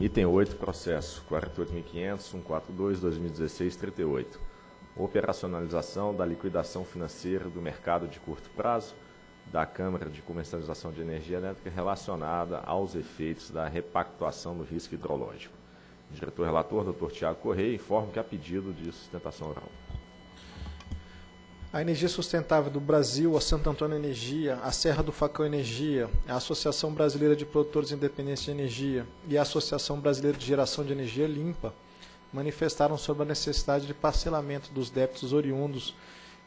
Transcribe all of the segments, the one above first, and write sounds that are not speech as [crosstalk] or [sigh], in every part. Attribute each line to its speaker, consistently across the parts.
Speaker 1: Item 8, processo 48.500.142.2016.38. Operacionalização da liquidação financeira do mercado de curto prazo da Câmara de Comercialização de Energia Elétrica relacionada aos efeitos da repactuação do risco hidrológico. Diretor relator, Dr. Tiago Correia, informa que há pedido de sustentação oral.
Speaker 2: A Energia Sustentável do Brasil, a Santo Antônio Energia, a Serra do Facão Energia, a Associação Brasileira de Produtores Independentes de Energia e a Associação Brasileira de Geração de Energia Limpa manifestaram sobre a necessidade de parcelamento dos débitos oriundos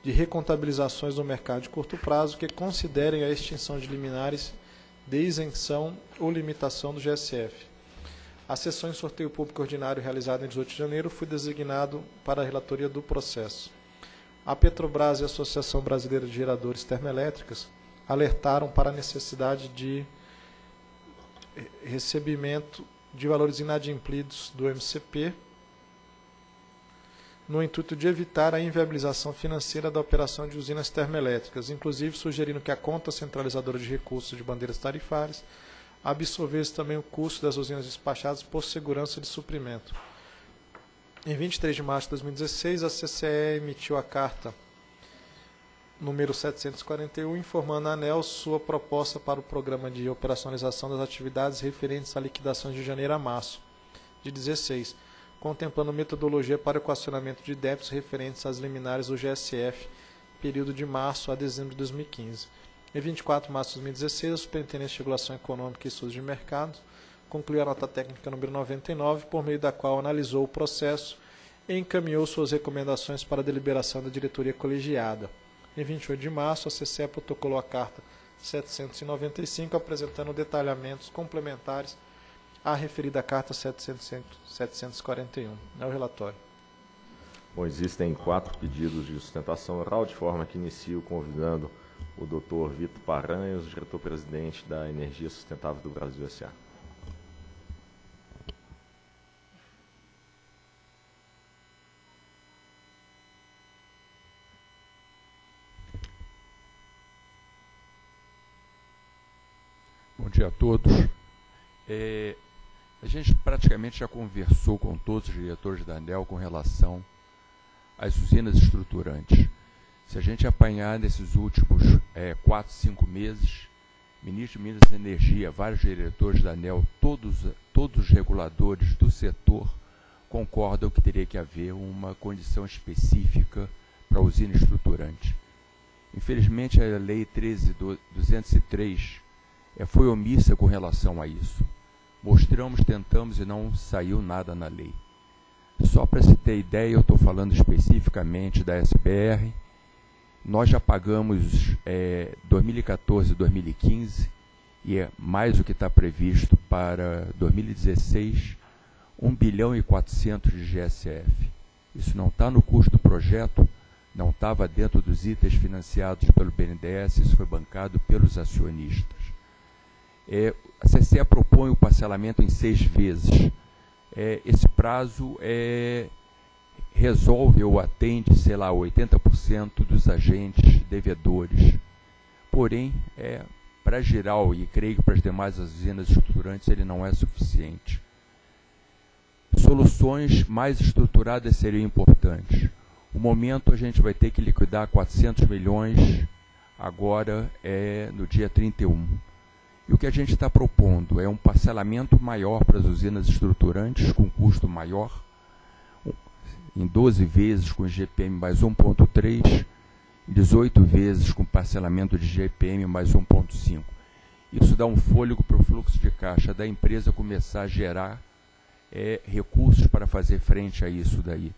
Speaker 2: de recontabilizações no mercado de curto prazo que considerem a extinção de liminares de isenção ou limitação do GSF. A sessão em sorteio público ordinário realizada em 18 de janeiro fui designado para a relatoria do processo. A Petrobras e a Associação Brasileira de Geradores Termoelétricas alertaram para a necessidade de recebimento de valores inadimplidos do MCP, no intuito de evitar a inviabilização financeira da operação de usinas termoelétricas, inclusive sugerindo que a conta centralizadora de recursos de bandeiras tarifárias absorvesse também o custo das usinas despachadas por segurança de suprimento. Em 23 de março de 2016, a CCE emitiu a carta número 741, informando a ANEL sua proposta para o programa de operacionalização das atividades referentes à liquidação de janeiro a março de 16, contemplando metodologia para o equacionamento de débitos referentes às liminares do GSF, período de março a dezembro de 2015. Em 24 de março de 2016, a Superintendência de Regulação Econômica e Estudos de Mercado concluiu a nota técnica número 99, por meio da qual analisou o processo e encaminhou suas recomendações para a deliberação da diretoria colegiada. Em 28 de março, a CCE protocolou a carta 795, apresentando detalhamentos complementares à referida carta 700, 741. É o relatório.
Speaker 1: Bom, existem quatro pedidos de sustentação oral, de forma que inicio convidando o doutor Vitor Paranhos, diretor-presidente da Energia Sustentável do Brasil S.A.
Speaker 3: todos. É, a gente praticamente já conversou com todos os diretores da ANEL com relação às usinas estruturantes. Se a gente apanhar nesses últimos é, quatro, cinco meses, ministro de Minas e Energia, vários diretores da ANEL, todos, todos os reguladores do setor concordam que teria que haver uma condição específica para a usina estruturante. Infelizmente, a Lei 13.203 é, foi omissa com relação a isso. Mostramos, tentamos e não saiu nada na lei. Só para se ter ideia, eu estou falando especificamente da SBR, nós já pagamos é, 2014 e 2015, e é mais o que está previsto para 2016, 1 bilhão e 400 de GSF. Isso não está no custo do projeto, não estava dentro dos itens financiados pelo BNDES, isso foi bancado pelos acionistas. É, a CCE propõe o parcelamento em seis vezes. É, esse prazo é, resolve ou atende, sei lá, 80% dos agentes devedores. Porém, é, para geral e creio que para as demais usinas estruturantes ele não é suficiente. Soluções mais estruturadas seriam importantes. O momento a gente vai ter que liquidar 400 milhões agora é no dia 31. E o que a gente está propondo é um parcelamento maior para as usinas estruturantes com custo maior em 12 vezes com GPM mais 1,3, 18 vezes com parcelamento de GPM mais 1,5. Isso dá um fôlego para o fluxo de caixa da empresa começar a gerar é, recursos para fazer frente a isso daí.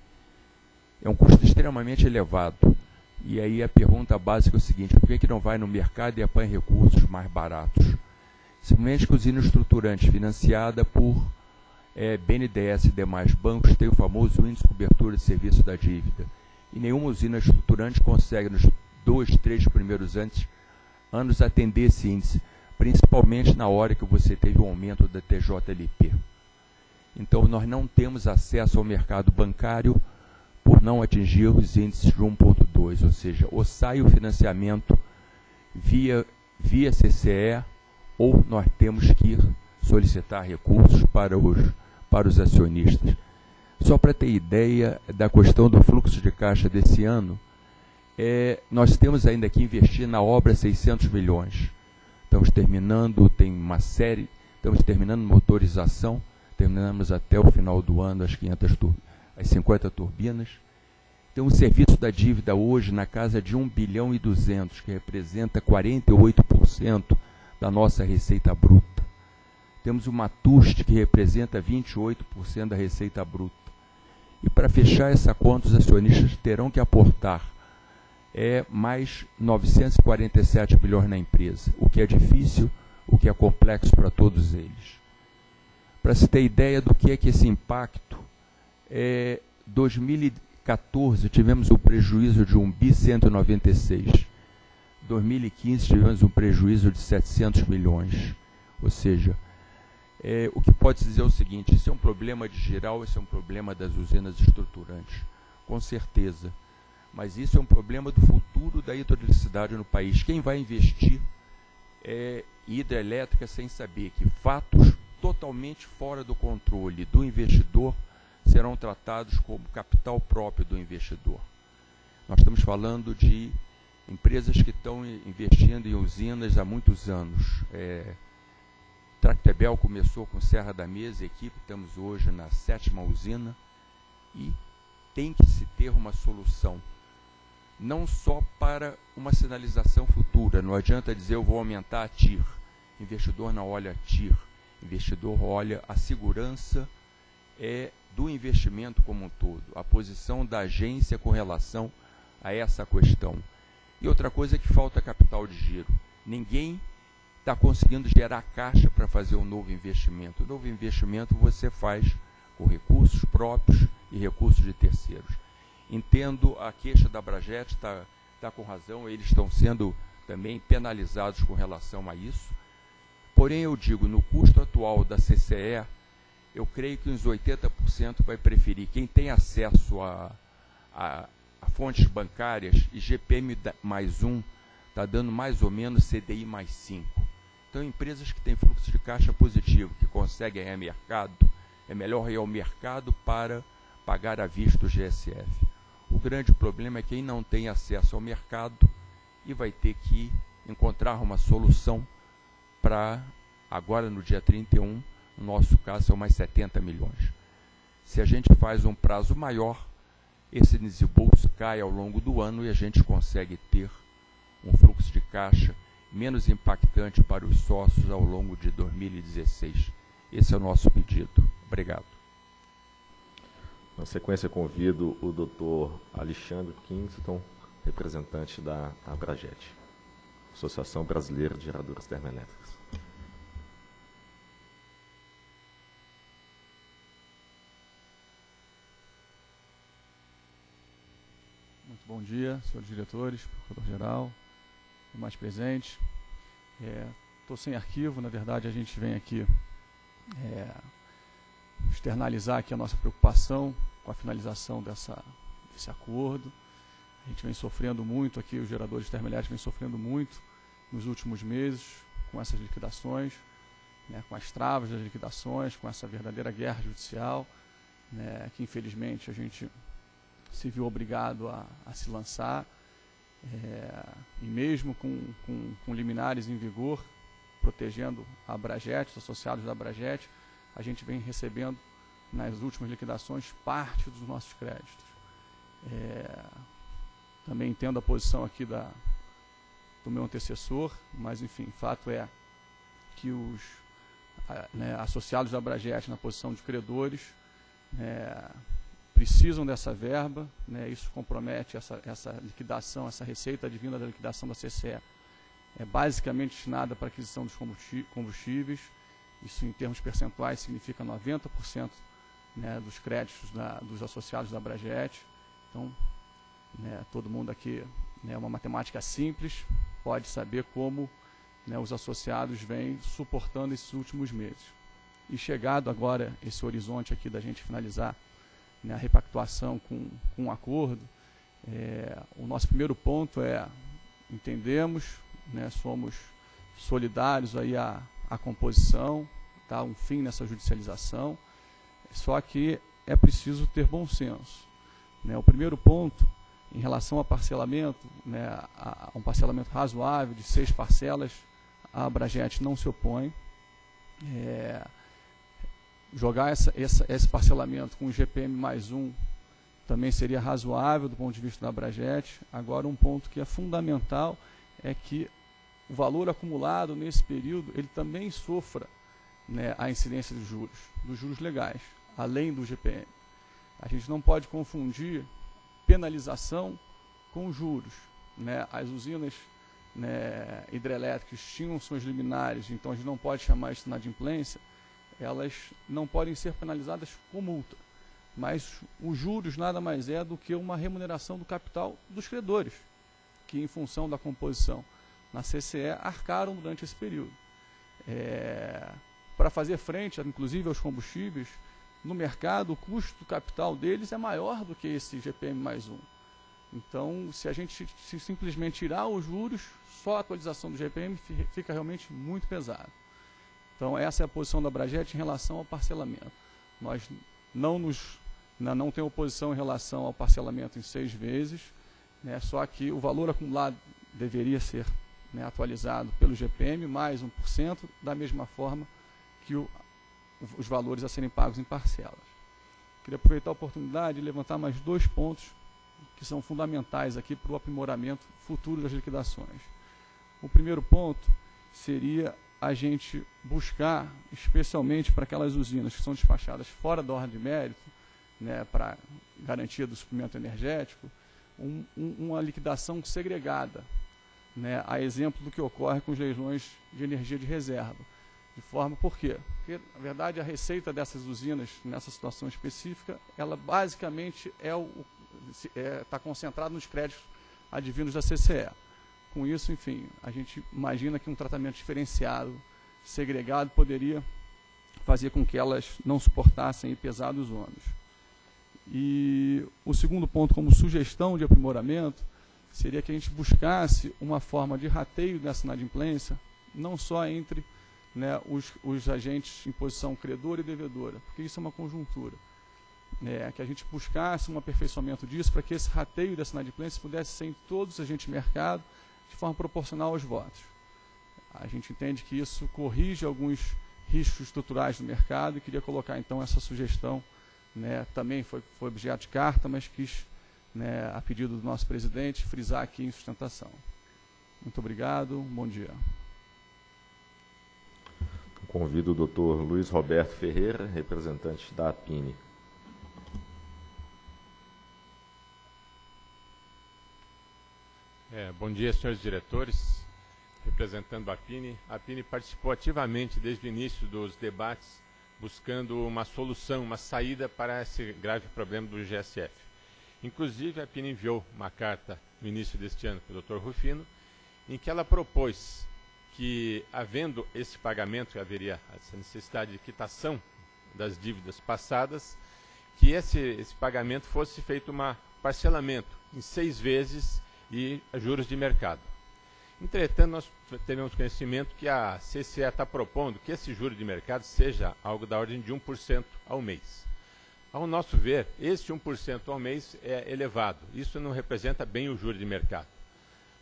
Speaker 3: É um custo extremamente elevado. E aí a pergunta básica é o seguinte, por que, que não vai no mercado e apanha recursos mais baratos? Simplesmente que usina estruturante financiada por é, BNDES e demais bancos têm o famoso índice de cobertura de serviço da dívida. E nenhuma usina estruturante consegue, nos dois, três primeiros anos, anos atender esse índice, principalmente na hora que você teve o um aumento da TJLP. Então, nós não temos acesso ao mercado bancário por não atingir os índices de 1,2, ou seja, ou sai o financiamento via, via CCE, ou nós temos que solicitar recursos para os, para os acionistas. Só para ter ideia da questão do fluxo de caixa desse ano, é, nós temos ainda que investir na obra 600 milhões. Estamos terminando, tem uma série, estamos terminando motorização, terminamos até o final do ano as 500 as 50 turbinas. Tem um serviço da dívida hoje na casa de 1 bilhão e 200, que representa 48% da nossa receita bruta. Temos uma TUST que representa 28% da receita bruta. E para fechar essa conta, os acionistas terão que aportar é, mais 947 bilhões na empresa, o que é difícil, o que é complexo para todos eles. Para se ter ideia do que é que esse impacto, é, 2014 tivemos o um prejuízo de 1 bi 196. 2015 tivemos um prejuízo de 700 milhões. Ou seja, é, o que pode dizer é o seguinte: esse é um problema de geral, esse é um problema das usinas estruturantes, com certeza. Mas isso é um problema do futuro da hidroeletricidade no país. Quem vai investir é, hidrelétrica sem saber que fatos totalmente fora do controle do investidor serão tratados como capital próprio do investidor. Nós estamos falando de empresas que estão investindo em usinas há muitos anos. É, Tractebel começou com Serra da Mesa, equipe, estamos hoje na sétima usina e tem que se ter uma solução, não só para uma sinalização futura, não adianta dizer eu vou aumentar a TIR, investidor não olha a TIR, investidor olha a segurança é do investimento como um todo, a posição da agência com relação a essa questão. E outra coisa é que falta capital de giro. Ninguém está conseguindo gerar caixa para fazer um novo investimento. O novo investimento você faz com recursos próprios e recursos de terceiros. Entendo a queixa da Brajet, está tá com razão, eles estão sendo também penalizados com relação a isso. Porém, eu digo, no custo atual da CCE, eu creio que uns 80% vai preferir quem tem acesso a, a, fontes bancárias e GPM mais 1 está dando mais ou menos CDI mais 5. Então, empresas que têm fluxo de caixa positivo, que conseguem ir ao mercado, é melhor ir ao mercado para pagar à vista o GSF. O grande problema é quem não tem acesso ao mercado e vai ter que encontrar uma solução para, agora no dia 31, no nosso caso são mais 70 milhões. Se a gente faz um prazo maior, esse desembolso cai ao longo do ano e a gente consegue ter um fluxo de caixa menos impactante para os sócios ao longo de 2016. Esse é o nosso pedido. Obrigado.
Speaker 1: Na sequência, convido o Dr. Alexandre Kingston, representante da Abrajet, Associação Brasileira de Geradoras Termoelétricas.
Speaker 4: Muito bom dia, senhores diretores, procurador-geral, mais presentes. Estou é, sem arquivo, na verdade a gente vem aqui é, externalizar aqui a nossa preocupação com a finalização dessa, desse acordo. A gente vem sofrendo muito aqui, os geradores termoelétricos vêm sofrendo muito nos últimos meses com essas liquidações, né, com as travas das liquidações, com essa verdadeira guerra judicial, né, que infelizmente a gente se viu obrigado a, a se lançar. É, e mesmo com, com, com, liminares em vigor, protegendo a Abrajet, os associados da Abrajet, a gente vem recebendo nas últimas liquidações parte dos nossos créditos. É, também entendo a posição aqui da, do meu antecessor, mas enfim, fato é que os né, associados da Abrajet na posição de credores é, precisam dessa verba, né, isso compromete essa, essa liquidação, essa receita advinda da liquidação da CCE, é basicamente destinada para aquisição dos combustíveis, isso em termos percentuais significa 90% né, dos créditos da, dos associados da Brajet, então né, todo mundo aqui, é uma matemática simples, pode saber como né, os associados vêm suportando esses últimos meses. E chegado agora esse horizonte aqui da gente finalizar né, a repactuação com, com um acordo, é, o nosso primeiro ponto é entendemos, né, somos solidários aí à, à composição, tá? um fim nessa judicialização, só que é preciso ter bom senso. Né? O primeiro ponto, em relação ao parcelamento, né, a, a um parcelamento razoável de seis parcelas, a Abrajet não se opõe. É, jogar essa, essa, esse parcelamento com o GPM mais um também seria razoável do ponto de vista da Abrajet. Agora, um ponto que é fundamental é que o valor acumulado nesse período ele também sofra né, a incidência dos juros, dos juros legais, além do GPM. A gente não pode confundir penalização com juros. Né? As usinas né, hidrelétricas tinham suas liminares, então a gente não pode chamar isso de inadimplência, elas não podem ser penalizadas com multa. Mas os juros nada mais é do que uma remuneração do capital dos credores, que em função da composição na CCE arcaram durante esse período. É, Para fazer frente, inclusive, aos combustíveis, no mercado o custo do capital deles é maior do que esse GPM mais um. Então, se a gente se simplesmente tirar os juros, só a atualização do GPM fica realmente muito pesado. Então, essa é a posição da Brajet em relação ao parcelamento. Nós não nos não tem oposição em relação ao parcelamento em seis vezes, né, só que o valor acumulado deveria ser né, atualizado pelo GPM mais 1%, da mesma forma que o, os valores a serem pagos em parcelas. Queria aproveitar a oportunidade e levantar mais dois pontos que são fundamentais aqui para o aprimoramento futuro das liquidações. O primeiro ponto seria a gente buscar, especialmente para aquelas usinas que são despachadas fora da ordem de mérito, né, para garantia do suprimento energético, um, um, uma liquidação segregada, né, a exemplo do que ocorre com os leilões de energia de reserva. De forma, por quê? Porque, na verdade, a receita dessas usinas, nessa situação específica, ela basicamente é está é, tá concentrada nos créditos advindos da CCE. Com isso, enfim, a gente imagina que um tratamento diferenciado, segregado, poderia fazer com que elas não suportassem pesados ônus. E o segundo ponto, como sugestão de aprimoramento, seria que a gente buscasse uma forma de rateio dessa inadimplência, não só entre né, os, os, agentes em posição credora e devedora, porque isso é uma conjuntura. É, que a gente buscasse um aperfeiçoamento disso para que esse rateio dessa inadimplência pudesse ser em todos os agentes de mercado, de forma proporcional aos votos. A gente entende que isso corrige alguns riscos estruturais do mercado e queria colocar então essa sugestão, né, também foi, foi objeto de carta, mas quis, né, a pedido do nosso presidente, frisar aqui em sustentação. Muito obrigado, bom dia.
Speaker 1: Convido o doutor Luiz Roberto Ferreira, representante da APINE.
Speaker 5: É, bom dia, senhores diretores, representando a PINE. A PINE participou ativamente desde o início dos debates, buscando uma solução, uma saída para esse grave problema do GSF. Inclusive, a PINE enviou uma carta no início deste ano para o Dr. Rufino, em que ela propôs que, havendo esse pagamento, haveria essa necessidade de quitação das dívidas passadas, que esse, esse pagamento fosse feito um parcelamento em seis vezes e juros de mercado. Entretanto, nós temos conhecimento que a CCE está propondo que esse juro de mercado seja algo da ordem de 1% ao mês. Ao nosso ver, esse 1% ao mês é elevado. Isso não representa bem o juro de mercado.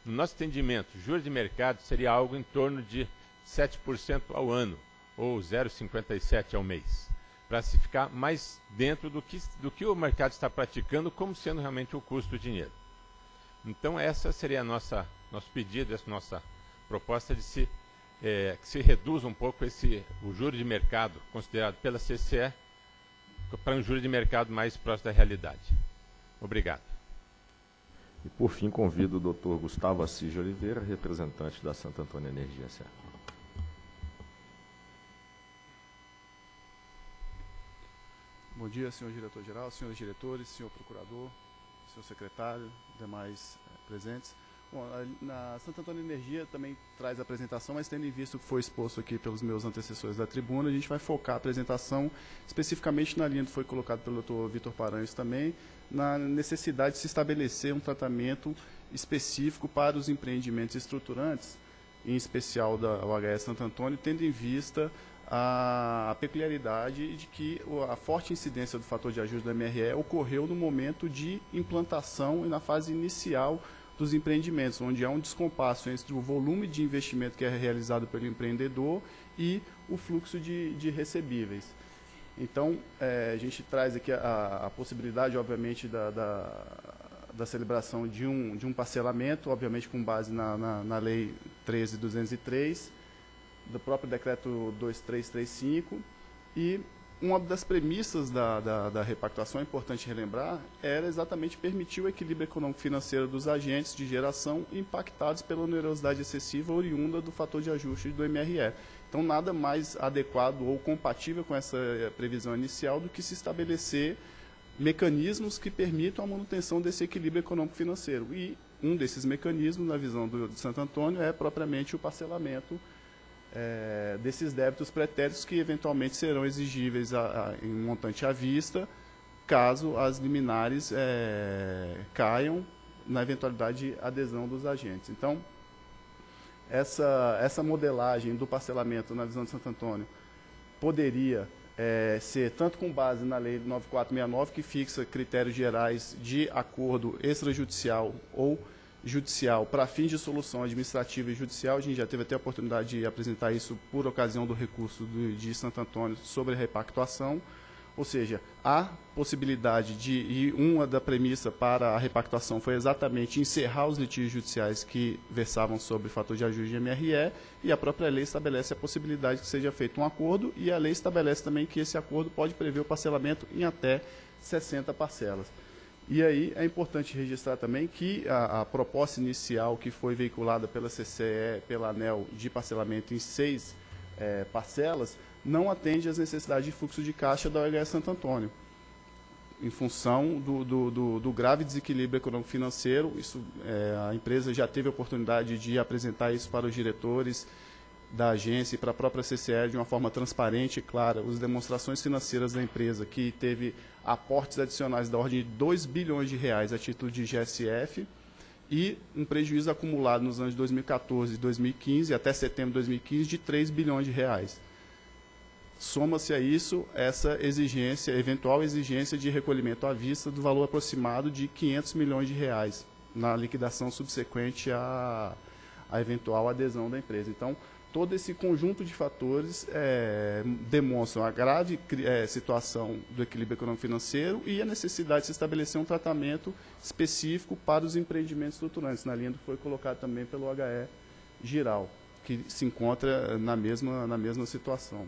Speaker 5: No nosso entendimento, juro de mercado seria algo em torno de 7% ao ano, ou 0,57% ao mês, para se ficar mais dentro do que, do que o mercado está praticando como sendo realmente o custo do dinheiro. Então essa seria a nossa nosso pedido, essa nossa proposta de se é, que se reduza um pouco esse o juro de mercado considerado pela CCE para um juro de mercado mais próximo da realidade. Obrigado.
Speaker 1: E por fim convido o Dr. Gustavo Assis de Oliveira, representante da Santo Antônio Energia SA.
Speaker 6: Bom dia, senhor diretor-geral, senhores diretores, senhor procurador, senhor secretário, demais é, presentes. Bom, a, na Santo Antônio Energia também traz a apresentação, mas tendo em vista o que foi exposto aqui pelos meus antecessores da tribuna, a gente vai focar a apresentação especificamente na linha que foi colocado pelo Dr. Vitor Paranhos também, na necessidade de se estabelecer um tratamento específico para os empreendimentos estruturantes, em especial da OHS Santo Antônio, tendo em vista a peculiaridade de que a forte incidência do fator de ajuste do MRE ocorreu no momento de implantação e na fase inicial dos empreendimentos, onde há um descompasso entre o volume de investimento que é realizado pelo empreendedor e o fluxo de, de recebíveis. Então, é, a gente traz aqui a, a possibilidade, obviamente, da, da, da, celebração de um, de um parcelamento, obviamente com base na, na, na Lei 13.203, do próprio decreto 2335 e uma das premissas da, da, da, repactuação, é importante relembrar, era exatamente permitir o equilíbrio econômico financeiro dos agentes de geração impactados pela onerosidade excessiva oriunda do fator de ajuste do MRE. Então, nada mais adequado ou compatível com essa previsão inicial do que se estabelecer mecanismos que permitam a manutenção desse equilíbrio econômico financeiro. E um desses mecanismos, na visão do, de Santo Antônio, é propriamente o parcelamento é, desses débitos pretéritos que eventualmente serão exigíveis a, a, em montante à vista, caso as liminares é, caiam na eventualidade de adesão dos agentes. Então, essa, essa modelagem do parcelamento na visão de Santo Antônio poderia é, ser tanto com base na Lei 9469, que fixa critérios gerais de acordo extrajudicial ou judicial para fins de solução administrativa e judicial. A gente já teve até a oportunidade de apresentar isso por ocasião do recurso do, de Santo Antônio sobre a repactuação. Ou seja, há possibilidade de, e uma da premissa para a repactuação foi exatamente encerrar os litígios judiciais que versavam sobre o fator de ajuste de MRE, e a própria lei estabelece a possibilidade que seja feito um acordo, e a lei estabelece também que esse acordo pode prever o parcelamento em até 60 parcelas. E aí é importante registrar também que a, a, proposta inicial que foi veiculada pela CCE, pela ANEL, de parcelamento em seis é, parcelas, não atende às necessidades de fluxo de caixa da OHS Santo Antônio. Em função do, do, do, do grave desequilíbrio econômico-financeiro, isso, é, a empresa já teve a oportunidade de apresentar isso para os diretores da agência e para a própria CCE de uma forma transparente e clara, as demonstrações financeiras da empresa, que teve aportes adicionais da ordem de 2 bilhões de reais a título de GSF e um prejuízo acumulado nos anos 2014 e 2015 até setembro de 2015 de 3 bilhões de reais. Soma-se a isso essa exigência, eventual exigência de recolhimento à vista do valor aproximado de 500 milhões de reais na liquidação subsequente à, à eventual adesão da empresa. Então, todo esse conjunto de fatores é, demonstram a grave é, situação do equilíbrio econômico-financeiro e a necessidade de se estabelecer um tratamento específico para os empreendimentos estruturantes, na linha do que foi colocado também pelo HE Giral, que se encontra na mesma, na mesma situação.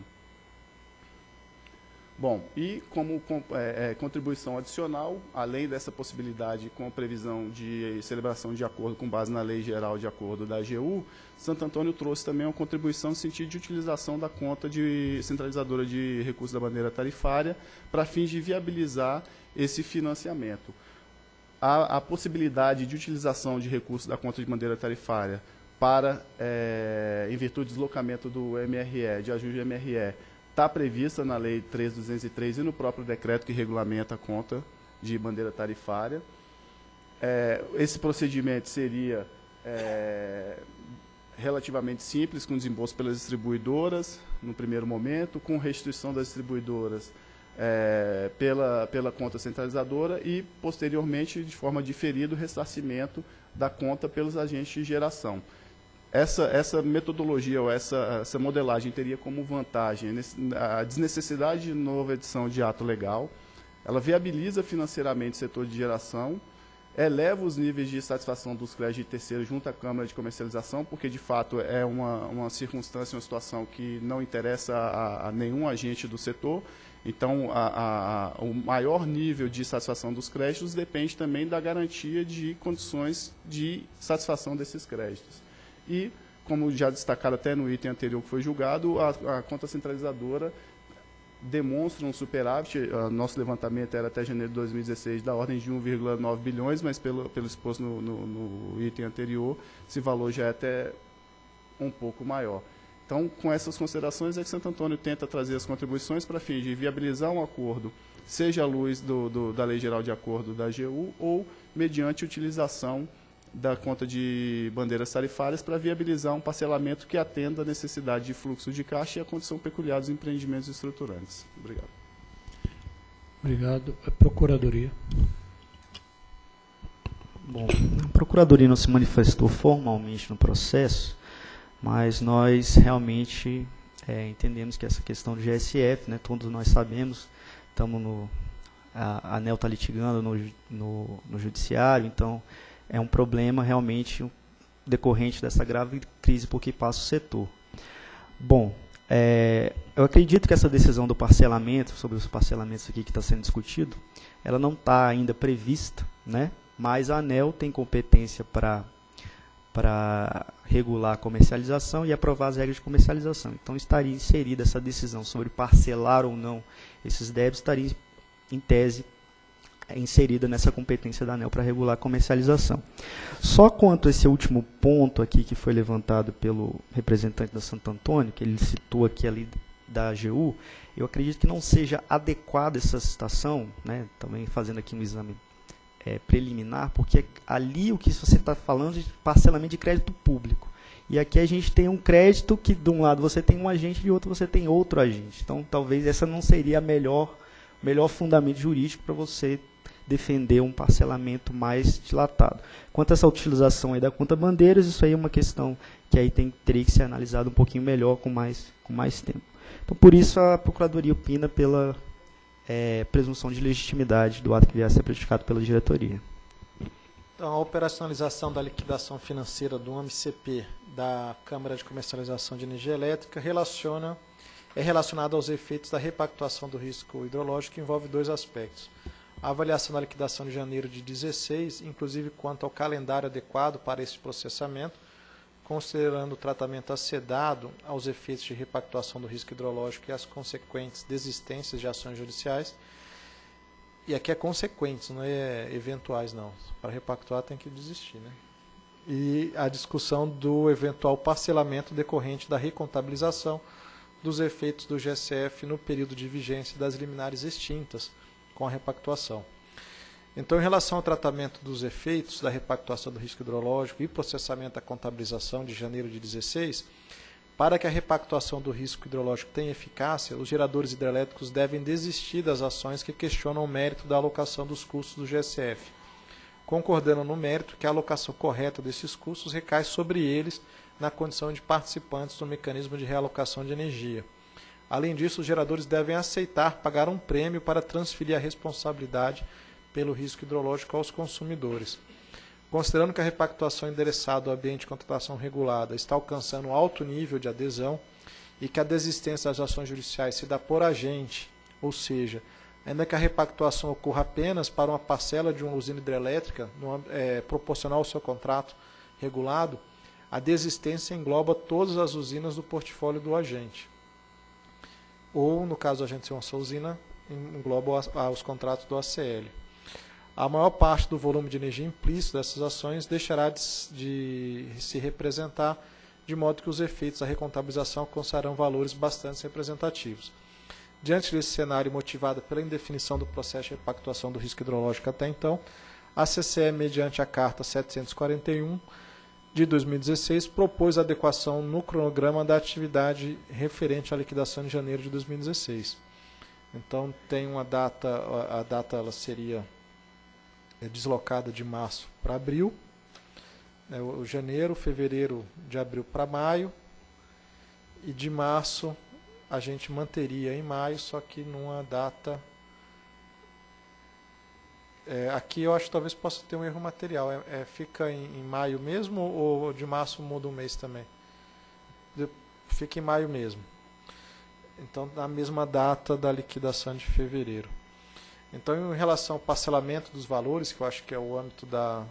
Speaker 6: Bom, e como é, é, contribuição adicional, além dessa possibilidade com previsão de celebração de acordo com base na Lei Geral de Acordo da AGU, Santo Antônio trouxe também uma contribuição no sentido de utilização da conta de centralizadora de recursos da bandeira tarifária para fins de viabilizar esse financiamento. A, a, possibilidade de utilização de recursos da conta de bandeira tarifária para, é, em virtude do deslocamento do MRE, de ajuste de MRE, está prevista na Lei 3.203 e no próprio decreto que regulamenta a conta de bandeira tarifária. É, esse procedimento seria é, relativamente simples, com desembolso pelas distribuidoras, no primeiro momento, com restituição das distribuidoras é, pela, pela conta centralizadora e, posteriormente, de forma diferida, o ressarcimento da conta pelos agentes de geração essa, essa metodologia ou essa, essa modelagem teria como vantagem a desnecessidade de nova edição de ato legal, ela viabiliza financeiramente o setor de geração, eleva os níveis de satisfação dos créditos de terceiro junto à Câmara de Comercialização, porque de fato é uma, uma circunstância, uma situação que não interessa a, a nenhum agente do setor. Então, a, a, o maior nível de satisfação dos créditos depende também da garantia de condições de satisfação desses créditos. E, como já destacado até no item anterior que foi julgado, a, a conta centralizadora demonstra um superávit, uh, nosso levantamento era até janeiro de 2016 da ordem de 1,9 bilhões, mas pelo, pelo exposto no, no, no, item anterior, esse valor já é até um pouco maior. Então, com essas considerações, é que Santo Antônio tenta trazer as contribuições para fim de viabilizar um acordo, seja à luz do, do, da Lei Geral de Acordo da AGU ou mediante utilização da conta de bandeiras tarifárias para viabilizar um parcelamento que atenda a necessidade de fluxo de caixa e a condição peculiar dos empreendimentos estruturantes. Obrigado.
Speaker 7: Obrigado. A Procuradoria.
Speaker 8: Bom, a Procuradoria não se manifestou formalmente no processo, mas nós realmente é, entendemos que essa questão do GSF, né, todos nós sabemos, estamos no. A, a ANEL está litigando no, no, no judiciário, então é um problema realmente decorrente dessa grave crise por que passa o setor. Bom, é, eu acredito que essa decisão do parcelamento, sobre os parcelamentos aqui que está sendo discutido, ela não está ainda prevista, né? mas a ANEL tem competência para para regular a comercialização e aprovar as regras de comercialização. Então estaria inserida essa decisão sobre parcelar ou não esses débitos, estaria em tese inserida nessa competência da ANEL para regular a comercialização. Só quanto a esse último ponto aqui que foi levantado pelo representante da Santo Antônio, que ele citou aqui ali da AGU, eu acredito que não seja adequada essa citação, né, também fazendo aqui um exame é, preliminar, porque ali o que você está falando de parcelamento de crédito público. E aqui a gente tem um crédito que de um lado você tem um agente, de outro você tem outro agente. Então talvez essa não seria a melhor melhor fundamento jurídico para você defender um parcelamento mais dilatado. Quanto a essa utilização aí da conta bandeiras, isso aí é uma questão que aí tem, teria que ser analisado um pouquinho melhor, com mais, com mais tempo. Então, por isso, a Procuradoria opina pela é, presunção de legitimidade do ato que vier a ser praticado pela diretoria.
Speaker 2: Então, a operacionalização da liquidação financeira do AMCP da Câmara de Comercialização de Energia Elétrica relaciona, é relacionada aos efeitos da repactuação do risco hidrológico que envolve dois aspectos a avaliação da liquidação de janeiro de 16, inclusive quanto ao calendário adequado para esse processamento, considerando o tratamento acedado aos efeitos de repactuação do risco hidrológico e as consequentes desistências de ações judiciais. E aqui é consequentes, não é eventuais, não. Para repactuar tem que desistir, né? E a discussão do eventual parcelamento decorrente da recontabilização dos efeitos do GSF no período de vigência das liminares extintas, com a repactuação. Então, em relação ao tratamento dos efeitos da repactuação do risco hidrológico e processamento da contabilização de janeiro de 16, para que a repactuação do risco hidrológico tenha eficácia, os geradores hidrelétricos devem desistir das ações que questionam o mérito da alocação dos custos do GSF, concordando no mérito que a alocação correta desses custos recai sobre eles na condição de participantes do mecanismo de realocação de energia. Além disso, os geradores devem aceitar pagar um prêmio para transferir a responsabilidade pelo risco hidrológico aos consumidores. Considerando que a repactuação endereçada ao ambiente de contratação regulada está alcançando alto nível de adesão e que a desistência das ações judiciais se dá por agente, ou seja, ainda que a repactuação ocorra apenas para uma parcela de uma usina hidrelétrica no, é, proporcional ao seu contrato regulado, a desistência engloba todas as usinas do portfólio do agente ou, no caso da gente ser uma usina, engloba os contratos do ACL. A maior parte do volume de energia implícito dessas ações deixará de, de se representar, de modo que os efeitos da recontabilização alcançarão valores bastante representativos. Diante desse cenário motivado pela indefinição do processo de repactuação do risco hidrológico até então, a CCE, mediante a Carta 741, de 2016 propôs adequação no cronograma da atividade referente à liquidação de janeiro de 2016. Então tem uma data, a data ela seria é, deslocada de março para abril, né, o janeiro, fevereiro, de abril para maio, e de março a gente manteria em maio, só que numa data é, aqui eu acho que talvez possa ter um erro material. É, é fica em, em, maio mesmo ou de março muda um mês também? Fica em maio mesmo. Então, na mesma data da liquidação de fevereiro. Então, em relação ao parcelamento dos valores, que eu acho que é o âmbito da,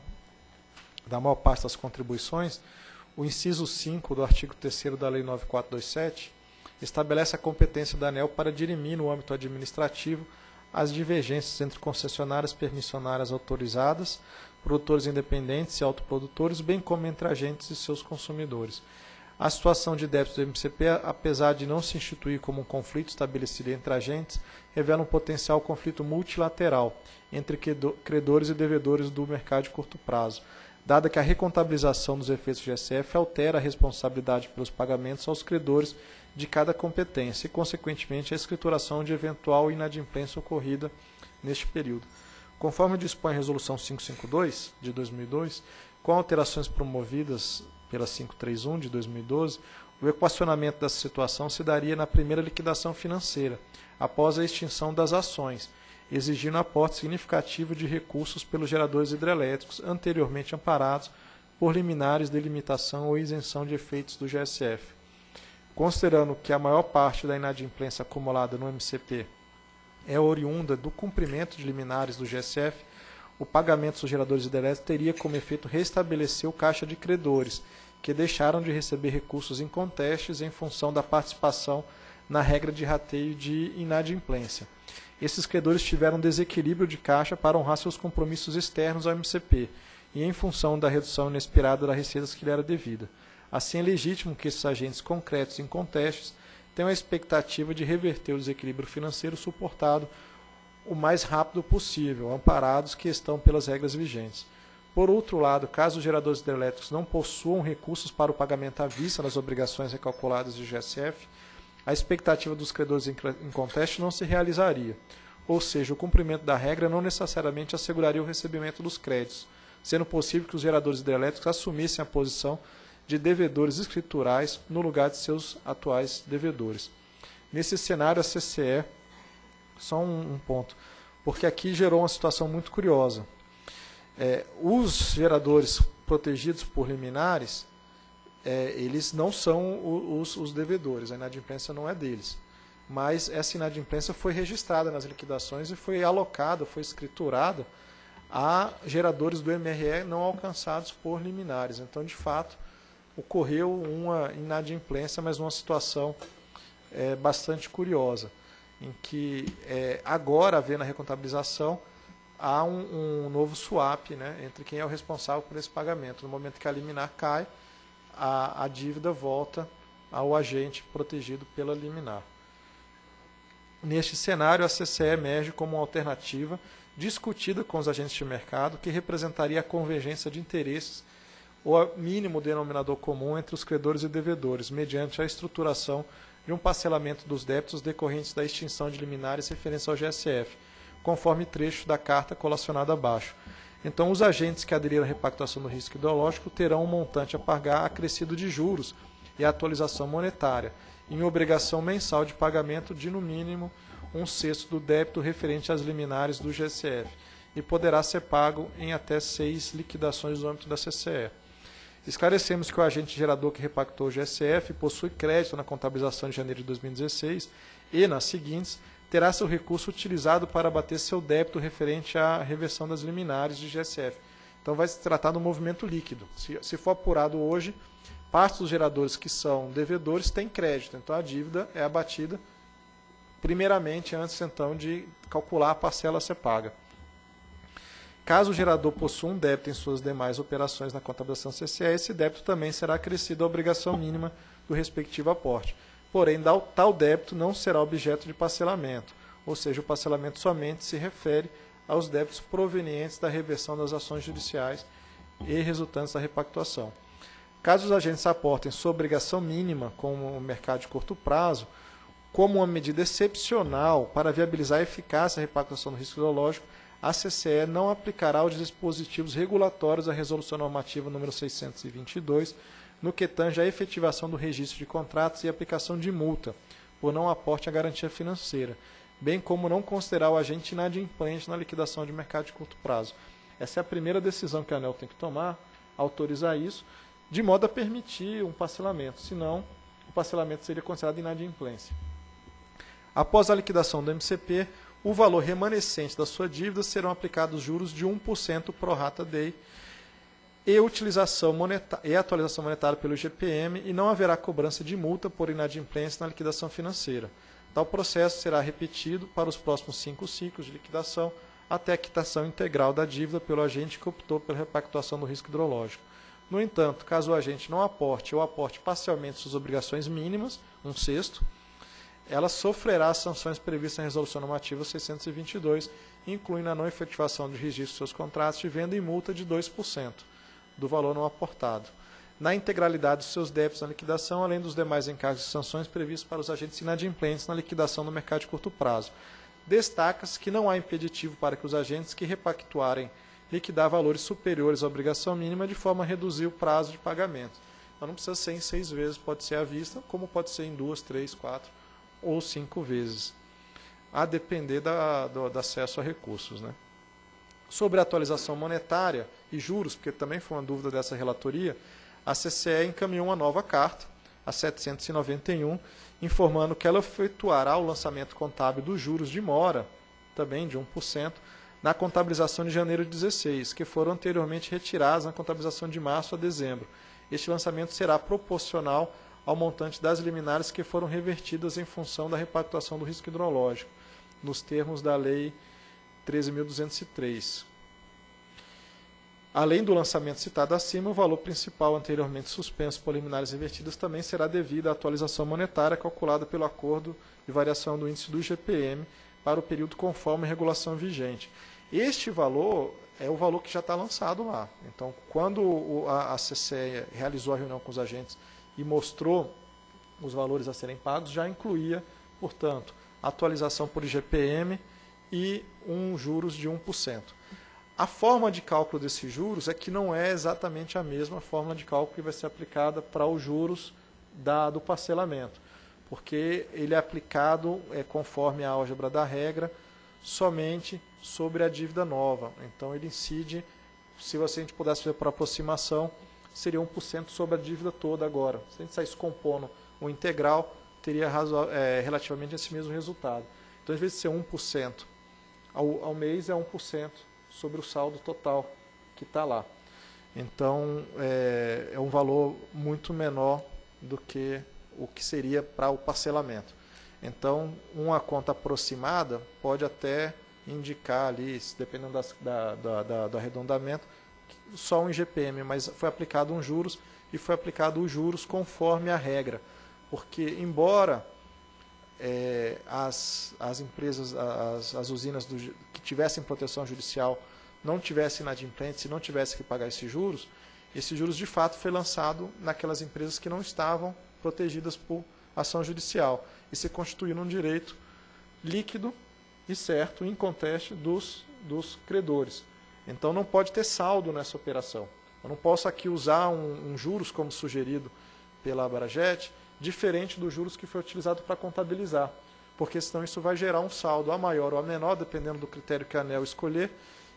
Speaker 2: da maior parte das contribuições, o inciso 5 do artigo 3 da Lei 9427 estabelece a competência da ANEL para dirimir no âmbito administrativo as divergências entre concessionárias permissionárias autorizadas, produtores independentes e autoprodutores, bem como entre agentes e seus consumidores. A situação de débitos do MCP, apesar de não se instituir como um conflito estabelecido entre agentes, revela um potencial conflito multilateral entre credores e devedores do mercado de curto prazo, dada que a recontabilização dos efeitos do GSF altera a responsabilidade pelos pagamentos aos credores de cada competência e, consequentemente, a escrituração de eventual inadimplência ocorrida neste período. Conforme dispõe a Resolução 552 de 2002, com alterações promovidas pela 531 de 2012, o equacionamento dessa situação se daria na primeira liquidação financeira, após a extinção das ações, exigindo aporte significativo de recursos pelos geradores hidrelétricos anteriormente amparados por liminares de limitação ou isenção de efeitos do GSF. Considerando que a maior parte da inadimplência acumulada no MCP é oriunda do cumprimento de liminares do GSF, o pagamento dos geradores hidrelétricos teria como efeito restabelecer o caixa de credores, que deixaram de receber recursos incontestes em função da participação na regra de rateio de inadimplência. Esses credores tiveram desequilíbrio de caixa para honrar seus compromissos externos ao MCP e em função da redução inesperada das receitas que lhe era devida. Assim, é legítimo que esses agentes concretos e incontestes tenham a expectativa de reverter o desequilíbrio financeiro suportado o mais rápido possível, amparados que estão pelas regras vigentes. Por outro lado, caso os geradores hidrelétricos não possuam recursos para o pagamento à vista das obrigações recalculadas de GSF, a expectativa dos credores em conteste não se realizaria, ou seja, o cumprimento da regra não necessariamente asseguraria o recebimento dos créditos, sendo possível que os geradores hidrelétricos assumissem a posição de devedores escriturais no lugar de seus atuais devedores. Nesse cenário, a CCE, só um, um ponto, porque aqui gerou uma situação muito curiosa. É, os geradores protegidos por liminares, é, eles não são os, os, devedores, a inadimplência não é deles. Mas essa inadimplência foi registrada nas liquidações e foi alocada, foi escriturada a geradores do MRE não alcançados por liminares. Então, de fato, ocorreu uma inadimplência, mas numa situação é, bastante curiosa, em que é, agora, havendo a recontabilização, há um, um, novo swap né, entre quem é o responsável por esse pagamento. No momento que a liminar cai, a, a dívida volta ao agente protegido pela liminar. Neste cenário, a CCE emerge como uma alternativa discutida com os agentes de mercado que representaria a convergência de interesses ou mínimo denominador comum entre os credores e devedores, mediante a estruturação de um parcelamento dos débitos decorrentes da extinção de liminares referentes ao GSF, conforme trecho da carta colacionada abaixo. Então, os agentes que aderiram à repactuação do risco ideológico terão um montante a pagar acrescido de juros e atualização monetária, em obrigação mensal de pagamento de, no mínimo, um sexto do débito referente às liminares do GSF, e poderá ser pago em até seis liquidações no âmbito da CCE. Esclarecemos que o agente gerador que repactou o GSF possui crédito na contabilização de janeiro de 2016 e, nas seguintes, terá seu recurso utilizado para abater seu débito referente à reversão das liminares de GSF. Então vai se tratar do movimento líquido. Se, se for apurado hoje, parte dos geradores que são devedores têm crédito, então a dívida é abatida primeiramente antes então de calcular a parcela a ser paga. Caso o gerador possua um débito em suas demais operações na contabilização CCE, esse débito também será acrescido à obrigação mínima do respectivo aporte. Porém, tal débito não será objeto de parcelamento, ou seja, o parcelamento somente se refere aos débitos provenientes da reversão das ações judiciais e resultantes da repactuação. Caso os agentes aportem sua obrigação mínima, como o mercado de curto prazo, como uma medida excepcional para viabilizar a eficácia da repactuação do risco ideológico, a CCE não aplicará os dispositivos regulatórios da Resolução Normativa número 622, no que tange à efetivação do registro de contratos e aplicação de multa, por não aporte à garantia financeira, bem como não considerar o agente inadimplente na liquidação de mercado de curto prazo. Essa é a primeira decisão que a ANEL tem que tomar, autorizar isso, de modo a permitir um parcelamento, senão o parcelamento seria considerado inadimplência. Após a liquidação do MCP, o valor remanescente da sua dívida serão aplicados juros de 1% pro rata DEI e utilização monetária, e atualização monetária pelo IGPM e não haverá cobrança de multa por inadimplência na liquidação financeira. Tal processo será repetido para os próximos cinco ciclos de liquidação até a quitação integral da dívida pelo agente que optou pela repactuação do risco hidrológico. No entanto, caso o agente não aporte ou aporte parcialmente suas obrigações mínimas, um sexto, ela sofrerá as sanções previstas na Resolução Normativa 622, incluindo a não efetivação de registro de seus contratos de venda e multa de 2%. Do valor não aportado. Na integralidade dos seus débitos na liquidação, além dos demais encargos e sanções previstos para os agentes inadimplentes na liquidação do mercado de curto prazo. Destaca-se que não há impeditivo para que os agentes que repactuarem liquidar valores superiores à obrigação mínima de forma a reduzir o prazo de pagamento. Então não precisa ser em seis vezes, pode ser à vista, como pode ser em duas, três, quatro ou cinco vezes, a depender da, do, do acesso a recursos. Né? Sobre a atualização monetária e juros, porque também foi uma dúvida dessa relatoria, a CCE encaminhou uma nova carta, a 791, informando que ela efetuará o lançamento contábil dos juros de mora, também de 1%, na contabilização de janeiro de 16, que foram anteriormente retirados na contabilização de março a dezembro. Este lançamento será proporcional ao montante das liminares que foram revertidas em função da repactuação do risco hidrológico, nos termos da Lei 13.203. Além do lançamento citado acima, o valor principal anteriormente suspenso por liminares invertidas também será devido à atualização monetária calculada pelo acordo de variação do índice do IGPM para o período conforme a regulação vigente. Este valor é o valor que já está lançado lá. Então, quando a, CCE realizou a reunião com os agentes e mostrou os valores a serem pagos, já incluía, portanto, atualização por IGPM e um juros de 1%. A forma de cálculo desses juros é que não é exatamente a mesma forma de cálculo que vai ser aplicada para os juros da, do parcelamento porque ele é aplicado é, conforme a álgebra da regra somente sobre a dívida nova. Então ele incide, se você a gente pudesse ver por aproximação, seria 1% sobre a dívida toda agora. Se a gente saísse compondo o integral, teria é, relativamente esse mesmo resultado. Então, às vezes ser 1% ao, ao mês, é 1% sobre o saldo total que está lá. Então, é, é um valor muito menor do que o que seria para o parcelamento. Então, uma conta aproximada pode até indicar ali, dependendo das, da, da, da, do arredondamento, só um IGPM, mas foi aplicado um juros e foi aplicado os juros conforme a regra. Porque, embora é, as, as empresas, as, as usinas do, que tivessem proteção judicial não tivessem inadimplentes e não tivessem que pagar esses juros, esse juros de fato foi lançado naquelas empresas que não estavam protegidas por ação judicial e se constituindo um direito líquido e certo, inconteste, dos, dos credores. Então não pode ter saldo nessa operação. Eu não posso aqui usar um, um juros como sugerido pela Abrajet, diferente dos juros que foi utilizado para contabilizar, porque senão isso vai gerar um saldo a maior ou a menor, dependendo do critério que a ANEL escolher,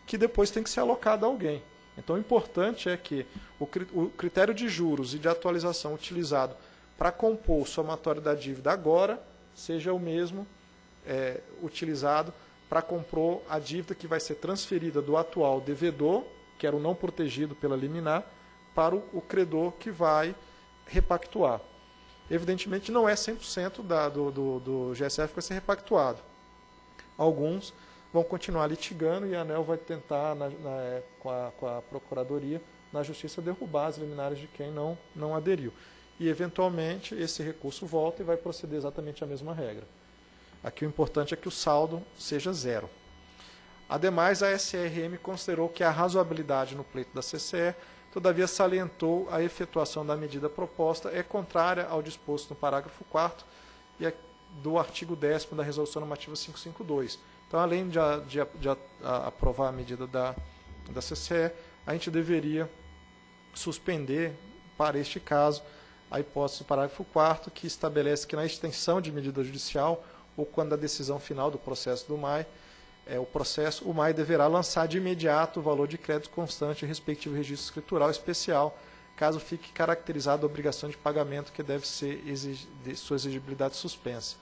Speaker 2: que depois tem que ser alocado a alguém. Então o importante é que o critério de juros e de atualização utilizado para compor o somatório da dívida agora seja o mesmo é, utilizado para compor a dívida que vai ser transferida do atual devedor, que era o não protegido pela liminar, para o, o credor que vai repactuar. Evidentemente, não é 100% da, do, do, do GSF que vai ser repactuado. Alguns vão continuar litigando e a ANEL vai tentar, na, na, é, com, a, com a Procuradoria, na Justiça, derrubar as liminares de quem não, não aderiu e, eventualmente, esse recurso volta e vai proceder exatamente a mesma regra. Aqui o importante é que o saldo seja zero. Ademais, a SRM considerou que a razoabilidade no pleito da CCE, todavia salientou a efetuação da medida proposta é contrária ao disposto no parágrafo 4 e do artigo 10 da Resolução Normativa 552. Então, além de, de, de aprovar a medida da, da CCE, a gente deveria suspender, para este caso, a hipótese do parágrafo 4 que estabelece que na extensão de medida judicial ou quando a decisão final do processo do MAI, é, o processo, o MAI deverá lançar de imediato o valor de crédito constante e respectivo registro escritural especial, caso fique caracterizada a obrigação de pagamento que deve ser exig sua exigibilidade suspensa.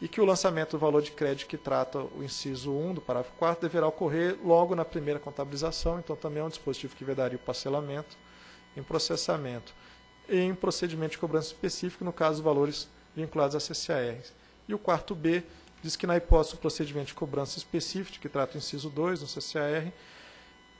Speaker 2: E que o lançamento do valor de crédito que trata o inciso 1 do parágrafo 4 deverá ocorrer logo na primeira contabilização, então também é um dispositivo que vedaria o parcelamento em processamento em procedimento de cobrança específico, no caso, valores vinculados a CCAR. E o quarto B diz que na hipótese do procedimento de cobrança específico, que trata o inciso 2 no CCAR,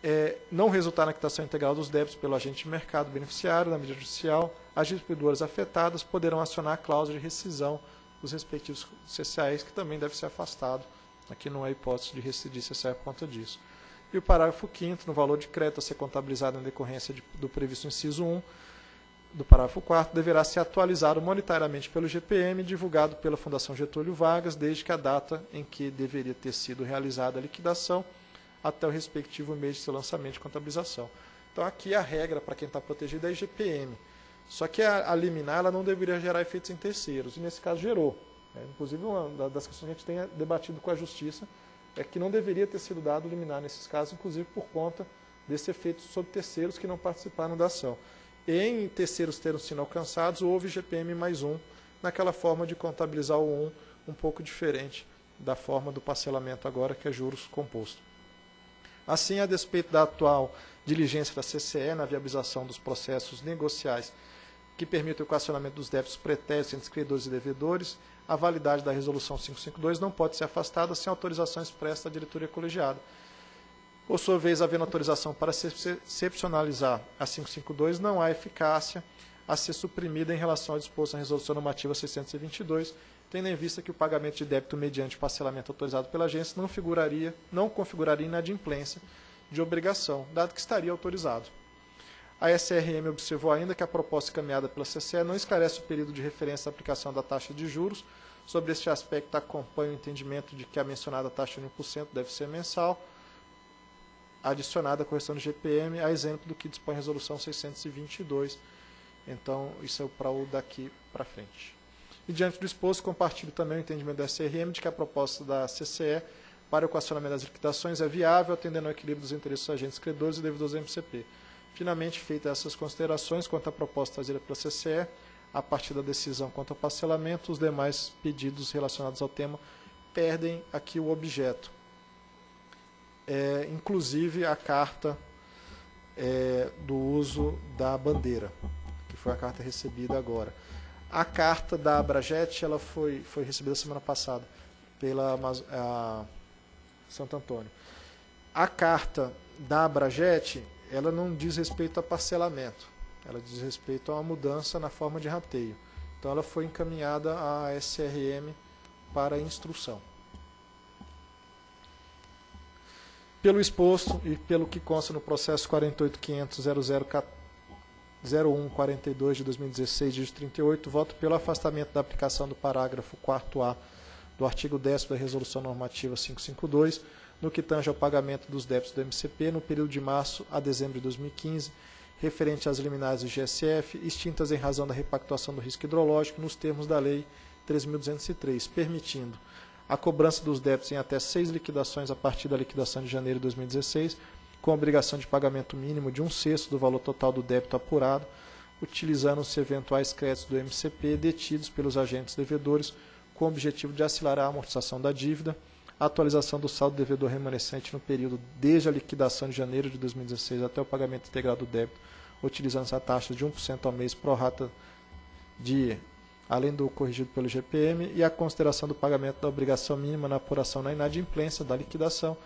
Speaker 2: é, não resultar na quitação integral dos débitos pelo agente de mercado beneficiário da medida judicial, as distribuidoras afetadas poderão acionar a cláusula de rescisão dos respectivos CCAs, que também deve ser afastado. Aqui não há hipótese de rescindir CCA por conta disso. E o parágrafo 5 no valor de crédito a ser contabilizado em decorrência de, do previsto inciso 1 do parágrafo 4 deverá ser atualizado monetariamente pelo GPM divulgado pela Fundação Getúlio Vargas desde que a data em que deveria ter sido realizada a liquidação até o respectivo mês de seu lançamento de contabilização. Então aqui a regra para quem está protegido é GPM. Só que a, a liminar ela não deveria gerar efeitos em terceiros, e nesse caso gerou. É, inclusive, uma das questões que a gente tem debatido com a Justiça é que não deveria ter sido dado liminar nesses casos, inclusive por conta desse efeito sobre terceiros que não participaram da ação. Em terceiros terem sido alcançados, houve GPM mais um, naquela forma de contabilizar o 1 um pouco diferente da forma do parcelamento agora, que é juros composto. Assim, a despeito da atual diligência da CCE na viabilização dos processos negociais que permitem o equacionamento dos débitos pretéritos entre credores e devedores, a validade da resolução 552 não pode ser afastada sem autorização expressa da diretoria colegiada. Por sua vez, havendo autorização para excepcionalizar a 552, não há eficácia a ser suprimida em relação ao disposto na resolução normativa 622, tendo em vista que o pagamento de débito mediante parcelamento autorizado pela agência não figuraria, não configuraria inadimplência de obrigação, dado que estaria autorizado. A SRM observou ainda que a proposta encaminhada pela CCE não esclarece o período de referência à aplicação da taxa de juros. Sobre este aspecto, acompanha o entendimento de que a mencionada taxa de 1% deve ser mensal, adicionada à correção do GPM, a exemplo do que dispõe a resolução 622. Então, isso é para o daqui para frente. E diante do exposto, compartilho também o entendimento da SRM de que a proposta da CCE para o equacionamento das liquidações é viável, atendendo ao equilíbrio dos interesses dos agentes credores e devedores do MCP. Finalmente, feitas essas considerações quanto à proposta trazida pela CCE, a partir da decisão quanto ao parcelamento, os demais pedidos relacionados ao tema perdem aqui o objeto. É, inclusive a carta é, do uso da bandeira, que foi a carta recebida agora. A carta da Abrajet ela foi, foi recebida semana passada pela a, Santo Antônio. A carta da Abrajet ela não diz respeito a parcelamento, ela diz respeito a uma mudança na forma de rateio. Então ela foi encaminhada à SRM para instrução. Pelo exposto e pelo que consta no processo 4850000 0142 de 2016, dígito 38, voto pelo afastamento da aplicação do parágrafo 4A do artigo 10 da Resolução Normativa 552, no que tange ao pagamento dos débitos do MCP no período de março a dezembro de 2015, referente às liminares do GSF, extintas em razão da repactuação do risco hidrológico nos termos da Lei 3.203, permitindo a cobrança dos débitos em até seis liquidações a partir da liquidação de janeiro de 2016, com obrigação de pagamento mínimo de um sexto do valor total do débito apurado, utilizando-se eventuais créditos do MCP detidos pelos agentes devedores, com o objetivo de acelerar a amortização da dívida, a atualização do saldo devedor remanescente no período desde a liquidação de janeiro de 2016 até o pagamento integral do débito, utilizando essa taxa de 1% ao mês pro rata de além do corrigido pelo GPM, e a consideração do pagamento da obrigação mínima na apuração na inadimplência da liquidação,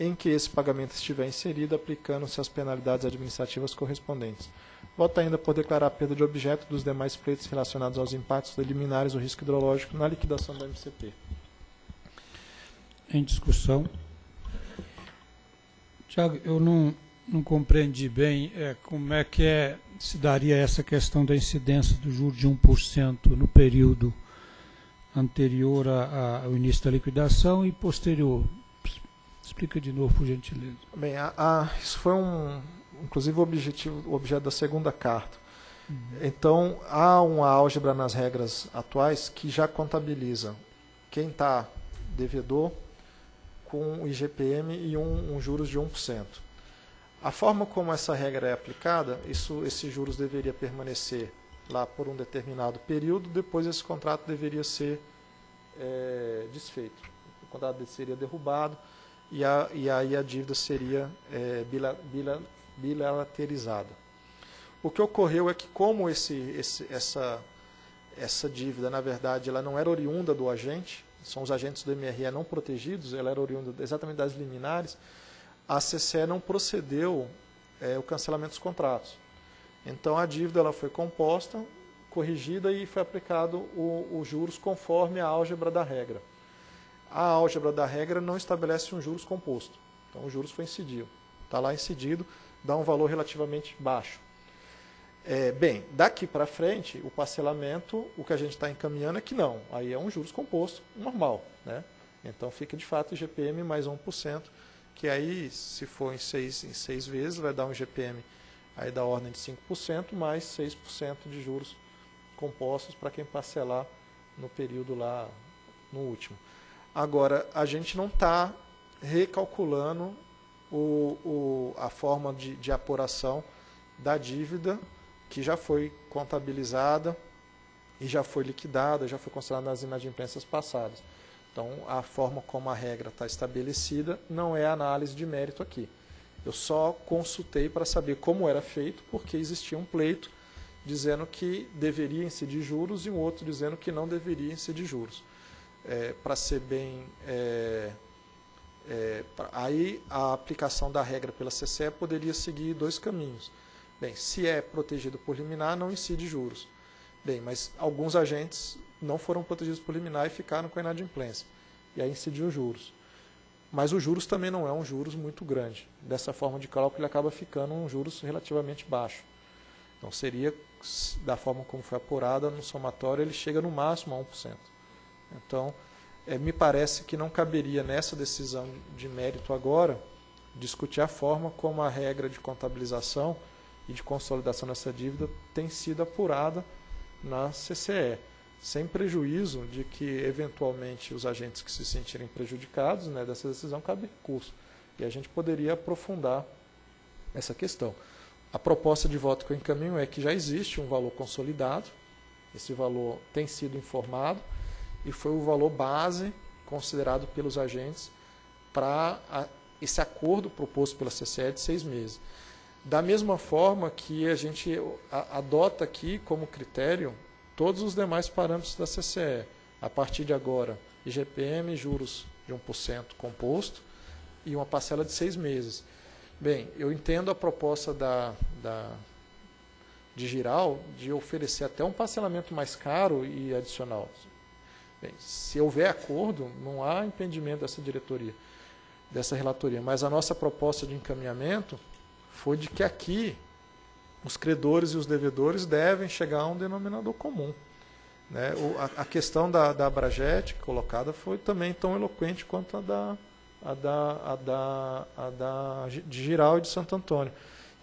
Speaker 2: em que esse pagamento estiver inserido, aplicando-se as penalidades administrativas correspondentes. Voto ainda por declarar a perda de objeto dos demais pleitos relacionados aos impactos liminares do risco hidrológico na liquidação da MCP
Speaker 7: em discussão. Tiago, eu não, não compreendi bem é, como é que é, se daria essa questão da incidência do juro de 1% no período anterior a, a, ao início da liquidação e posterior. Explica de novo, por gentileza.
Speaker 2: Bem, a, a, isso foi um, inclusive o objetivo, o objeto da segunda carta. Uhum. Então, há uma álgebra nas regras atuais que já contabiliza quem está devedor com o IGPM e um, um juros de 1%. A forma como essa regra é aplicada, isso, esses juros deveria permanecer lá por um determinado período, depois esse contrato deveria ser é, desfeito. O contrato seria derrubado e, a, e aí a dívida seria é, bila, bila, bilateralizada. O que ocorreu é que como esse, esse, essa, essa dívida, na verdade, ela não era oriunda do agente, são os agentes do MRE não protegidos, ela era oriunda exatamente das liminares, a CCE não procedeu é, o cancelamento dos contratos. Então a dívida ela foi composta, corrigida e foi aplicado os juros conforme a álgebra da regra. A álgebra da regra não estabelece um juros composto. Então o juros foi incidido. Está lá incidido, dá um valor relativamente baixo. É, bem, daqui para frente, o parcelamento, o que a gente está encaminhando é que não. Aí é um juros composto normal. Né? Então fica de fato o GPM mais 1%, que aí, se for em seis, em seis vezes, vai dar um GPM aí da ordem de 5%, mais 6% de juros compostos para quem parcelar no período lá, no último. Agora, a gente não está recalculando o, o, a forma de, de apuração da dívida que já foi contabilizada e já foi liquidada, já foi considerada nas inadimplências passadas. Então, a forma como a regra está estabelecida não é análise de mérito aqui. Eu só consultei para saber como era feito, porque existia um pleito dizendo que deveria incidir juros e um outro dizendo que não deveria incidir juros. É, para ser bem. É, é, pra, aí a aplicação da regra pela CCE poderia seguir dois caminhos. Bem, se é protegido por liminar, não incide juros. Bem, mas alguns agentes não foram protegidos por liminar e ficaram com a inadimplência. E aí incidiu juros. Mas os juros também não é um juros muito grande. Dessa forma de cálculo, ele acaba ficando um juros relativamente baixo. Então seria, da forma como foi apurada, no somatório ele chega no máximo a 1%. Então, é, me parece que não caberia nessa decisão de mérito agora discutir a forma como a regra de contabilização e de consolidação dessa dívida tem sido apurada na CCE sem prejuízo de que, eventualmente, os agentes que se sentirem prejudicados né, dessa decisão cabe recurso. E a gente poderia aprofundar essa questão. A proposta de voto que eu encaminho é que já existe um valor consolidado, esse valor tem sido informado e foi o valor base considerado pelos agentes para esse acordo proposto pela CCE de seis meses. Da mesma forma que a gente adota aqui como critério todos os demais parâmetros da CCE. A partir de agora, IGPM, juros de 1% composto e uma parcela de seis meses. Bem, eu entendo a proposta da, da, de Giral de oferecer até um parcelamento mais caro e adicional. Bem, se houver acordo, não há impedimento dessa diretoria, dessa relatoria. Mas a nossa proposta de encaminhamento foi de que aqui os credores e os devedores devem chegar a um denominador comum. Né? O, a, a, questão da, da Abrajet colocada foi também tão eloquente quanto a da, a da, a da, a da de Giral e de Santo Antônio.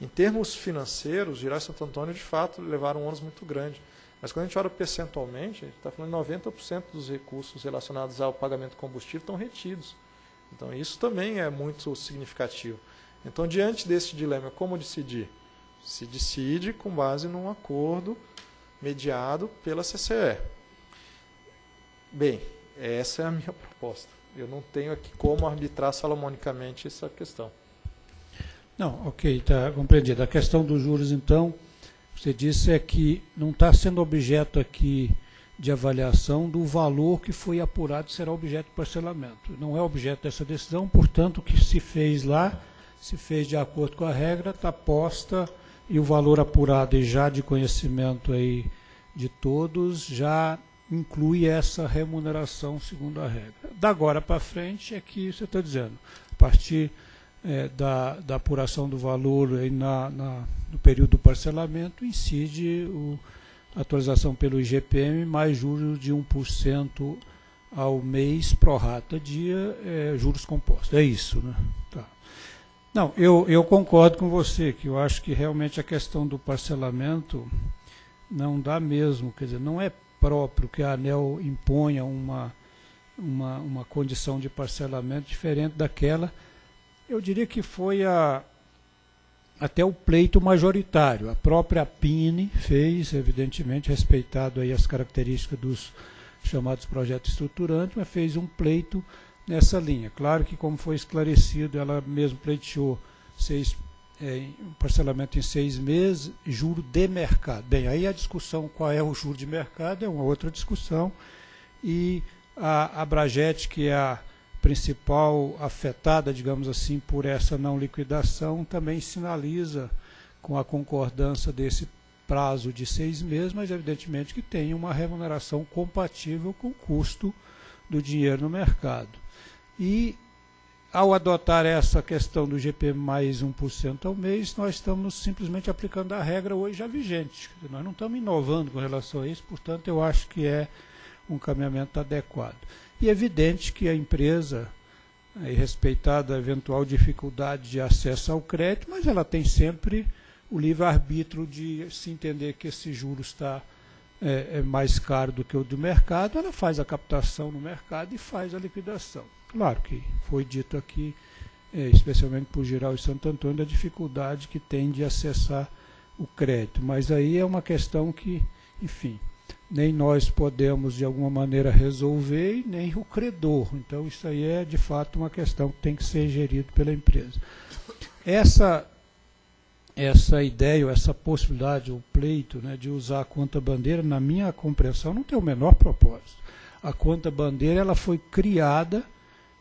Speaker 2: Em termos financeiros, Giral e Santo Antônio, de fato, levaram um ônus muito grande. Mas quando a gente olha percentualmente, a gente está falando de 90% dos recursos relacionados ao pagamento de combustível estão retidos. Então, isso também é muito significativo. Então, diante desse dilema, como decidir? Se decide com base num acordo mediado pela CCE. Bem, essa é a minha [laughs] proposta. Eu não tenho aqui como arbitrar salomonicamente essa questão.
Speaker 7: Não, ok, está compreendido. A questão dos juros, então, você disse é que não está sendo objeto aqui de avaliação do valor que foi apurado será objeto de parcelamento. Não é objeto dessa decisão, portanto, o que se fez lá, se fez de acordo com a regra, está posta e o valor apurado e já de conhecimento aí de todos já inclui essa remuneração segundo a regra. Da agora para frente é que você está dizendo, a partir é, da, da apuração do valor aí na, na, no período do parcelamento, incide o, a atualização pelo IGPM mais juros de 1% ao mês, prorata dia, é, juros compostos. É isso, né? Não, eu, eu concordo com você, que eu acho que realmente a questão do parcelamento não dá mesmo, quer dizer, não é próprio que a ANEL imponha uma, uma, uma condição de parcelamento diferente daquela. Eu diria que foi a, até o pleito majoritário. A própria PINE fez, evidentemente, respeitado aí as características dos chamados projetos estruturantes, mas fez um pleito nessa linha. Claro que, como foi esclarecido, ela mesmo pleiteou seis, é, um parcelamento em seis meses, juro de mercado. Bem, aí a discussão qual é o juro de mercado é uma outra discussão. E a, a que é a principal afetada, digamos assim, por essa não liquidação, também sinaliza com a concordância desse prazo de seis meses, mas evidentemente que tem uma remuneração compatível com o custo do dinheiro no mercado. E ao adotar essa questão do GP mais 1% ao mês, nós estamos simplesmente aplicando a regra hoje já vigente. Nós não estamos inovando com relação a isso, portanto, eu acho que é um caminhamento adequado. E é evidente que a empresa, é, respeitada a eventual dificuldade de acesso ao crédito, mas ela tem sempre o livre-arbítrio de se entender que esse juro está é mais caro do que o do mercado, ela faz a captação no mercado e faz a liquidação. Claro que foi dito aqui, é, especialmente por Geral e Santo Antônio, da dificuldade que tem de acessar o crédito. Mas aí é uma questão que, enfim, nem nós podemos de alguma maneira resolver e nem o credor. Então isso aí é de fato uma questão que tem que ser gerido pela empresa. Essa essa ideia, ou essa possibilidade, o pleito né, de usar a conta bandeira, na minha compreensão, não tem o menor propósito. A conta bandeira ela foi criada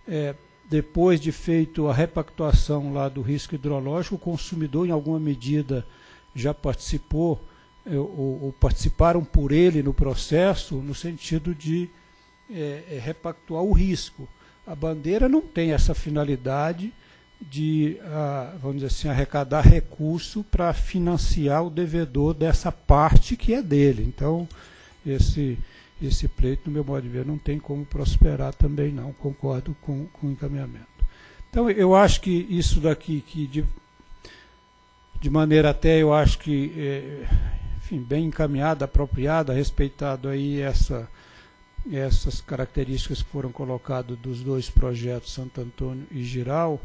Speaker 7: é, depois de feito a repactuação lá do risco hidrológico, o consumidor, em alguma medida, já participou é, ou, ou participaram por ele no processo, no sentido de é, é repactuar o risco. A bandeira não tem essa finalidade de, ah, vamos dizer assim, arrecadar recurso para financiar o devedor dessa parte que é dele. Então, esse, esse pleito, no meu modo de ver, não tem como prosperar também não, concordo com, com o encaminhamento. Então, eu acho que isso daqui, que de, de maneira até, eu acho que, é, enfim, bem encaminhada, apropriada, respeitado aí essa essas características que foram colocadas dos dois projetos Santo Antônio e Giral,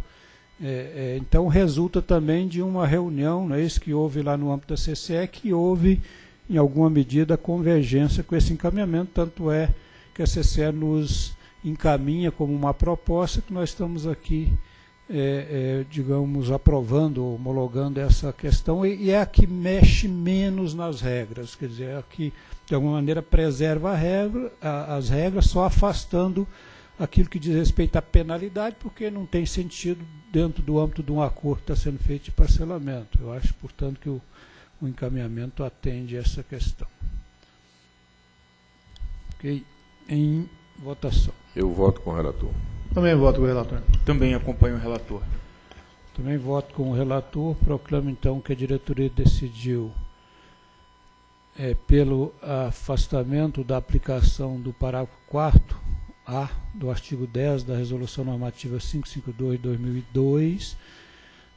Speaker 7: é, é, então resulta também de uma reunião, não é isso que houve lá no âmbito da CCE, que houve em alguma medida convergência com esse encaminhamento, tanto é que a CCE nos encaminha como uma proposta que nós estamos aqui, é, é, digamos, aprovando, homologando essa questão, e, e, é a que mexe menos nas regras, quer dizer, é a que de alguma maneira preserva regra, a, as regras, só afastando aquilo que diz respeito à penalidade, porque não tem sentido dentro do âmbito de um acordo que está sendo feito de parcelamento. Eu acho, portanto, que o, o encaminhamento atende essa questão. Ok? Em votação.
Speaker 1: Eu voto com o relator.
Speaker 2: Também voto com o relator.
Speaker 9: Também acompanho o relator.
Speaker 7: Também voto com o relator. Proclamo, então, que a diretoria decidiu é, pelo afastamento da aplicação do parágrafo 4 a do artigo 10 da Resolução Normativa 552 de 2002,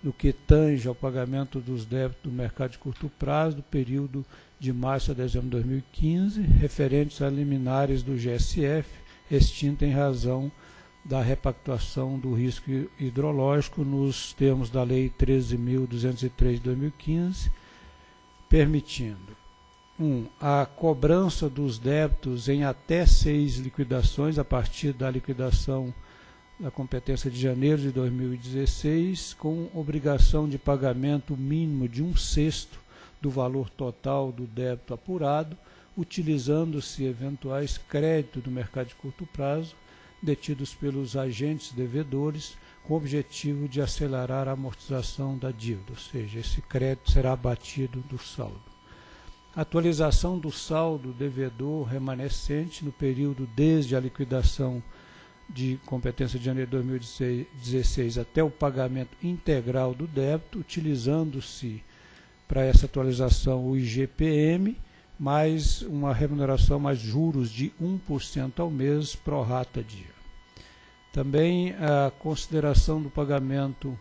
Speaker 7: no que tange ao pagamento dos débitos do mercado de curto prazo do período de março a dezembro de 2015, referentes a liminares do GSF, extinta em razão da repactuação do risco hidrológico nos termos da Lei 13.203 de 2015, permitindo 1. Um, a cobrança dos débitos em até seis liquidações, a partir da liquidação da competência de janeiro de 2016, com obrigação de pagamento mínimo de um sexto do valor total do débito apurado, utilizando-se eventuais créditos do mercado de curto prazo detidos pelos agentes devedores, com o objetivo de acelerar a amortização da dívida, ou seja, esse crédito será abatido do saldo. Atualização do saldo devedor remanescente no período desde a liquidação de competência de janeiro de 2016 até o pagamento integral do débito, utilizando-se para essa atualização o IGPM, mais uma remuneração mais juros de 1% ao mês pro rata dia. Também a consideração do pagamento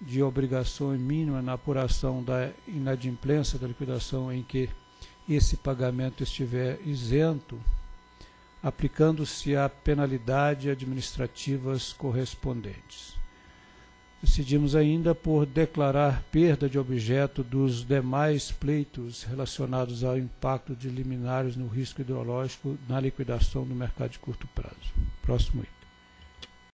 Speaker 7: de obrigações mínimas na apuração da inadimplência da liquidação em que esse pagamento estiver isento, aplicando-se a penalidade administrativas correspondentes. Decidimos ainda por declarar perda de objeto dos demais pleitos relacionados ao impacto de liminares no risco hidrológico na liquidação do mercado de curto prazo. Próximo item.